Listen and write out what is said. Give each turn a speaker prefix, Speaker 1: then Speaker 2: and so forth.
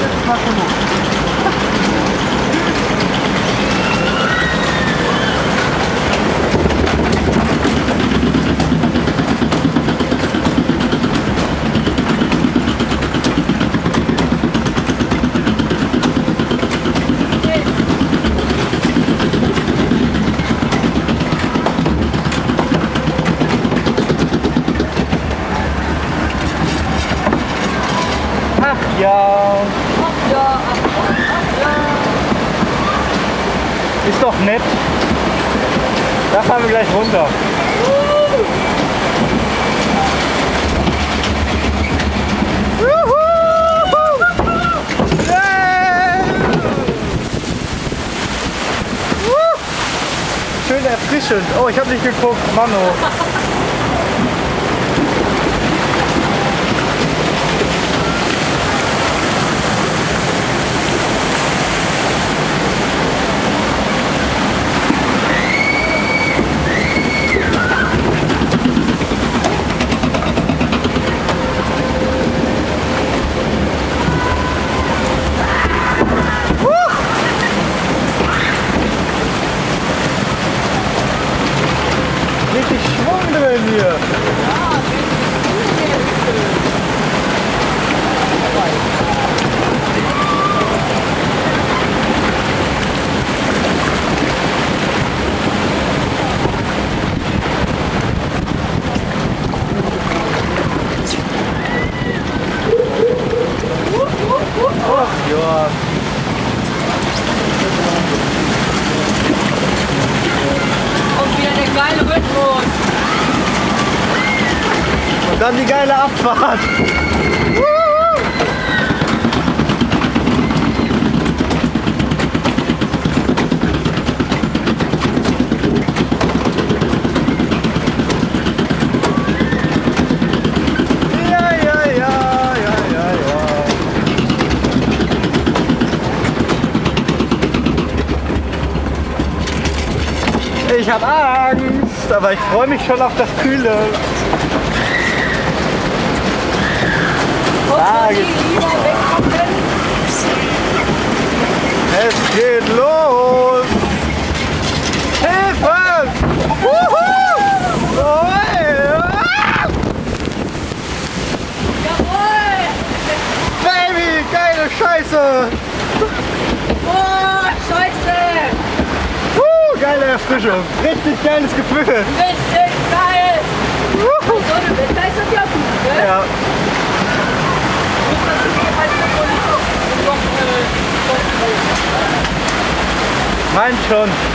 Speaker 1: やって
Speaker 2: ますも。
Speaker 1: Ist doch nett. Da fahren wir gleich runter. Schön erfrischend. Oh, ich habe nicht geguckt. Mano. Mania. Dann die geile Abfahrt. Ich habe Angst, aber ich freue mich schon auf das Kühle.
Speaker 2: Wegkommen.
Speaker 1: Es geht los! Hilfe! Wuhu!
Speaker 2: Jawohl!
Speaker 1: Baby, geile Scheiße!
Speaker 2: Oh, scheiße!
Speaker 1: Uh, geile Erfrischung! Richtig geiles Gefühl!
Speaker 2: Richtig geil!
Speaker 1: Wuhu.
Speaker 2: So eine Wetter ist das ja gut, ne?
Speaker 1: Ja, mein schon.